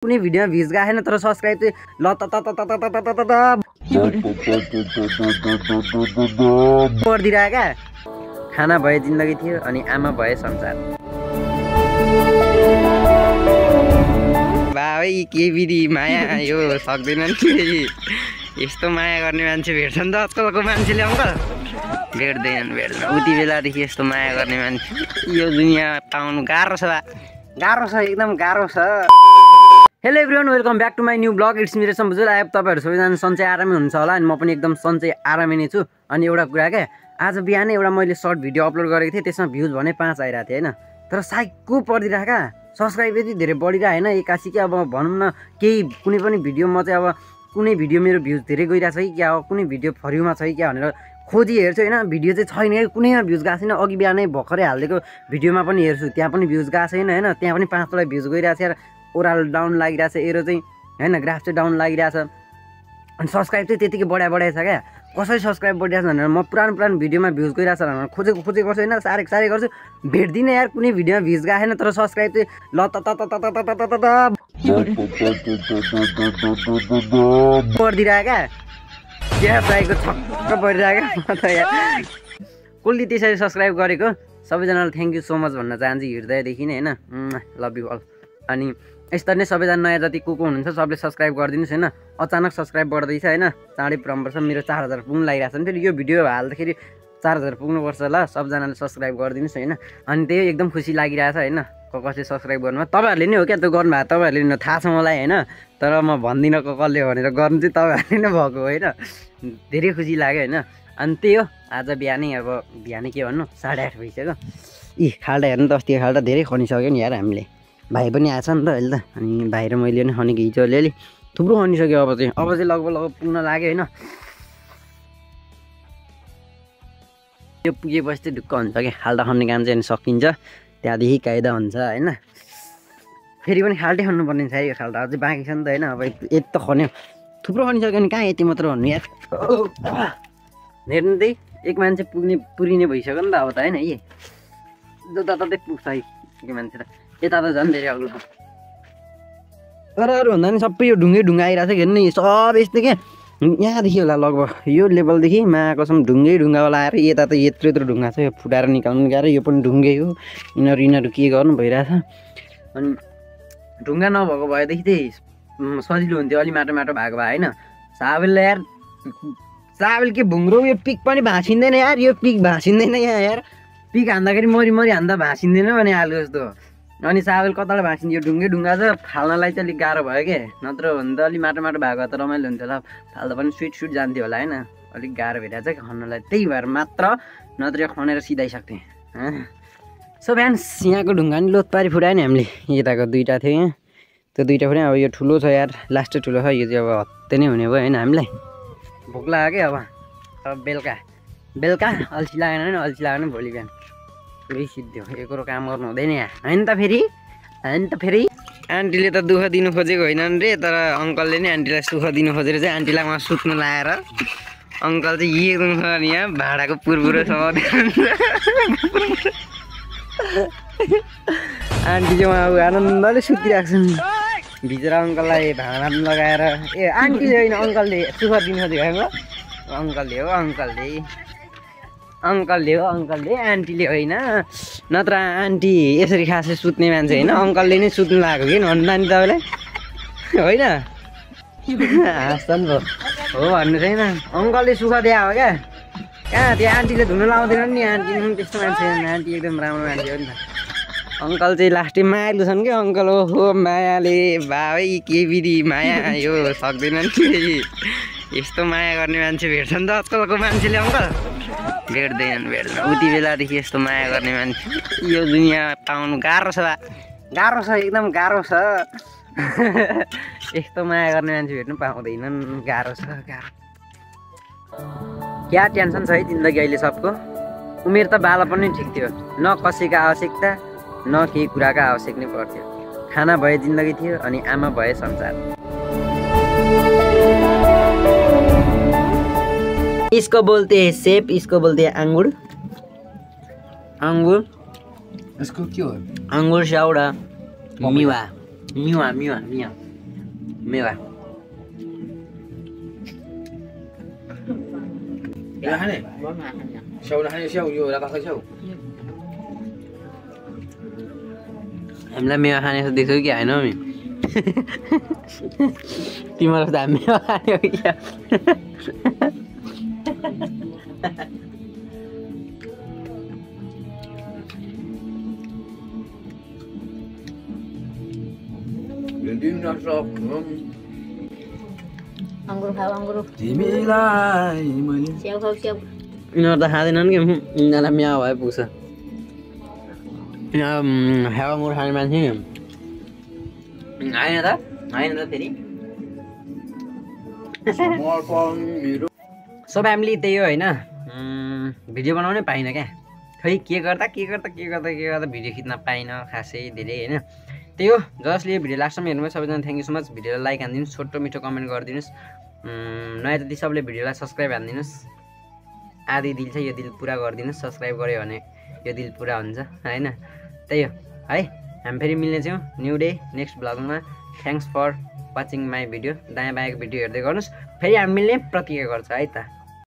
कुनै भिडियोमा भिज गएको छैन तर सब्सक्राइब चाहिँ ल त त क्या। खाना भए जिन्दगी थियो अनि आमा भए संसार। बा के विधि माया यो सक्दैन नि यस्तो माया गर्ने मान्छे भेट्छ नि त आजकलको मान्छेले अन्त भेट्दैन भेट्दैन उति बेलादेखि यस्तो माया गर्ने मान्छे। यो दुनियाँ पाउनु गाह्रो छ गाह्रो छ एकदम गाह्रो छ। Hello everyone welcome back to my new blog it's मेरो सम्झुल आयो तपाईँहरू सबैजना सन्चै आरामै हुनुहुन्छ होला अनि म पनि एकदम सन्चै आरामै नै छु। अनि एउटा कुरा क्या आज बिहानै एउटा मैले सर्ट भिडियो अपलोड गरेको थिएँ त्यसमा भ्युज भने पाँच आइरहेको थियो होइन? तर साइकको परिरहेका सब्सक्राइब यति धेरै बढिरहेको होइन एक्कासी कि अब भनौँ न केही कुनै पनि भिडियोमा चाहिँ अब कुनै भिडियो मेरो भ्युज धेरै गइरहेको छ कि क्या कुनै भिडियो फरिउमा छ कि क्या भनेर खोजी हेर्छु होइन? भिडियो चाहिँ छैन कि कुनैमा भ्युज गएको छैन। अघि बिहानै भर्खरै हालिदिएको भिडियोमा पनि हेर्छु त्यहाँ पनि भ्युज गएको छैन होइन? त्यहाँ पनि पाँचवटा भ्युज गइरहेको छ ओह्रालो डाउन लागिरहेछ एरो चाहिँ होइन ग्राफ चाहिँ डाउन लागिरहेछ। अनि सब्सक्राइब चाहिँ त्यतिकै बढाइ बढाइछ क्या। कसरी सब्सक्राइब बढिरहेछ भनेर म पुरानो पुरानो भिडियोमा भ्युज गइरहेछ भनेर खोजेको खोजेको गर्छु होइन साह्रै साह्रै गर्छु। भेट्दिनँ यार कुनै भिडियोमा भ्युज गएको छैन तर सब्सक्राइब चाहिँ ल त छक्क परिरहेको कसले त्यसरी सब्सक्राइब गरेको। सबैजनालाई थ्याङ्क यू सो मच भन्न चाहन्छु हृदयदेखि नै होइन। लभ यु अल अनि यस्तरी नै सबैजना नयाँ जति को को हुनुहुन्छ सबले सब्सक्राइब गरिदिनुहोस् होइन? अचानक सब्सक्राइब बढ्दैछ होइन? चाँडै पुऱ्याउनुपर्छ। मेरो चार हजार पुग्नु लागिरहेको छ नि फेरि यो भिडियो हाल्दाखेरि चार हजार पुग्नुपर्छ ल सबजनाले सब्सक्राइब गरिदिनुहोस् होइन? अनि त्यही एकदम खुसी लागिरहेछ होइन? कसले सब्सक्राइब गर्नुभयो। तपाईँहरूले नै हो क्या त्यो गर्नुभएको? तपाईँहरूले नै थाहा छ मलाई होइन? तर म भन्दिनँ क कसले भनेर गर्नु चाहिँ तपाईँहरूले नै भएको होइन? धेरै खुसी लाग्यो होइन? अनि त्यही हो आज बिहानै अब बिहानै के भन्नु? साढे आठ भइसक्यो। इ खाल्टा हेर्नु त अस्तिको खाल्टा धेरै खनिसक्यो नि यार हामीले। भाइ पनि आएछ नि त अहिले त। अनि भाइ र मैले पनि खनेको हिजो अलिअलि। थुप्रो खनिसक्यो अब चाहिँ। अब चाहिँ लगभग लगभग पुग्न लाग्यो होइन। त्यो पुगेपछि चाहिँ ढुक्क हुन्छ क्या। खाल्टा खन्ने काम चाहिँ सकिन्छ। त्यहाँदेखि कायदा हुन्छ होइन। फेरि पनि खाल्टै खन्नुपर्ने छ यो खाल्टा। अझै बाँकी छ नि त होइन। अब यति त खन्यो। थुप्रो खनिसक्यो नि कहाँ यति मात्र भन्नु यार? हेर्नु त्यही एक मान्छे पुग्ने पुरिने भइसक्यो नि त अब त होइन। यी जताततै पुग्छ यो मान्छे त। यता त झन् धेरै अग्लो अरू भन्दा नि सबै यो ढुङ्गै ढुङ्गा आइरहेको छ हेर्नु नि सब यस्तो क्या यहाँदेखि होला लगभग यो लेभलदेखि माकोसम्म ढुङ्गै ढुङ्गावाला आएर यता त यत्रो यत्रो ढुङ्गा छ यो फुटाएर निकाल्नु गाह्रो यो पनि ढुङ्गै हो यिनीहरू यिनीहरू के गर्नु भइरहेछ अनि ढुङ्गा नभएको भएदेखि चाहिँ सजिलो हुन्थ्यो अलि माटो माटो भएको भए होइन साबेलले यार साबेल के भुङ्रो यो पिक पनि भाँसिँदैन यार यो पिक भाँसिँदैन यहाँ यार पिक हान्दाखेरि मरि मरि हान्दा भाँसिँदैन भने हाल्यो जस्तो अनि साबेल कताबाट भाँसिन्छ यो ढुङ्गै ढुङ्गा छ फाल्नलाई चाहिँ अलिक गाह्रो भयो क्या नत्र भने त अलिक माटो माटो भएको भए त रमाइलो हुन्थ्यो होला। फाल्दा पनि स्विट स्विट जान्थ्यो होला होइन? अलिक गाह्रो भइरहेको छ खन्नलाई। त्यही भएर मात्र नत्र खनेर सिधाइसक्थेँ सो बिहान यहाँको ढुङ्गा नि लोत पारी फुटायो नि हामीले। यताको दुइटा थियो यहाँ। त्यो दुइटा पनि अब यो ठुलो छ यार। लास्टै ठुलो छ। यो चाहिँ अब हत्ते नै हुने भयो होइन हामीलाई? भोक लाग्यो क्या अब। अब बेलुका। बेलुका अल्छी लागेन भने अल्छी लागेन भोलि बिहान। पुरै सिद्धो कुरो काम गर्नु हुँदैन यहाँ। होइन त फेरि? होइन त फेरि? आन्टीले त दुःख दिनु खोजेको होइनन् रे तर अङ्कलले नै आन्टीलाई सुख दिनु खोजेर चाहिँ आन्टीलाई उहाँ सुत्नु लाएर अङ्कल चाहिँ छ नि यहाँ भाँडाको पुरपुरोसँग आन्टी चाहिँ उहाँ आनन्दले सुतिरहेको छन्। भित्र अङ्कललाई भाँडा लगाएर। ए आन्टीले होइन अङ्कलले सुख दिनु खोजेको होइन अङ्कलले हो अङ्कलले। अङ्कलले हो अङ्कलले आन्टीले होइन। नत्र आन्टी यसरी खासै सुत्ने मान्छे होइन। अङ्कलले नै सुत्नु लागेको कि भन्नु नानी तपाईँलाई? होइन? हाँस्छन् भयो। हो भन्नु छैन। अङ्कलले सुख दिएको हो क्या? कहाँ त्यो आन्टीले धुनु लाउँदैन नि। आन्टी पनि त्यस्तो मान्छे आन्टी एकदम राम्रो मान्छे हो नि त। अङ्कल चाहिँ लास्टै मायालु छन् कि अङ्कल। ओहो मायाले भाइ के विधि माया यो सक्दैन नि। यस्तो माया गर्ने मान्छे भेट्छ नि त आजकलको मान्छेले अङ्कल। भेट्दैनन् भेट्दैन उति बेलादेखि यस्तो माया गर्ने मान्छे यो दुनियाँ पाउनु गाह्रो छ गाह्रो छ एकदम गाह्रो छ यस्तो माया गर्ने मान्छे भेट्नु पाउँदैनन् गाह्रो छ गाह्रो क्या टेन्सन छ है जिन्दगी अहिले सबको उमेर त बाला पनि ठिक थियो न कसैको आवश्यकता न केही कुराको आवश्यक नै पर्थ्यो खाना भए जिन्दगी थियो अनि आमा भए संसार इसको बोलते हैं सेब इसको बोलते हैं अंगूर अंगूर इसको क्यों अंगूर शावड़ा मीवा मीवा मीवा मीवा मेवा يعني شو نحن شو يو لا باخذ شو هم لم يوحنا يصدقوا يا نومي تيمار تعمي يوحنا त हामी मेवा खाने हो कि क्या अङ्गुर खाऊ अङ्गुर तिमीलाई मैले स्याउ खाऊ स्याउ यिनीहरू त खाँदैनन् कि उहुँ, यिनीहरूलाई म्याउ भए पुग्छ यिनीहरू हेवा खाने मान्छे नि होइन त होइन त फेरि समर्पण मेरो सो फ्यामिली त्यही हो होइन उम्, भिडियो बनाउनै पाइनँ क्या? खै के गर्दा के गर्दा के गर्दा के गर्दा भिडियो खिच्न पाइनँ खासै धेरै होइन? त्यही हो जसले भिडियो लास्टसम्म हेर्नुभयो सबैजना थ्याङ्क यू सो मच भिडियोलाई लाइक हानिदिनुहोस् छोटो मिठो कमेन्ट गरिदिनुहोस्। नयाँ जति सबले भिडियोलाई सब्सक्राइब हानिदिनुहोस् आधी दिल छ यो दिल पुरा गरिदिनुहोस् सब्सक्राइब गऱ्यो भने यो दिल पुरा हुन्छ होइन? त्यही हो है? हामी फेरि मिल्नेछौँ new day next ब्लगमा thanks for watching my video दायाँ बायाँको भिडियो हेर्दै गर्नुहोस्। फेरि हामी मिल्ने प्रतिज्ञा गर्छ है त?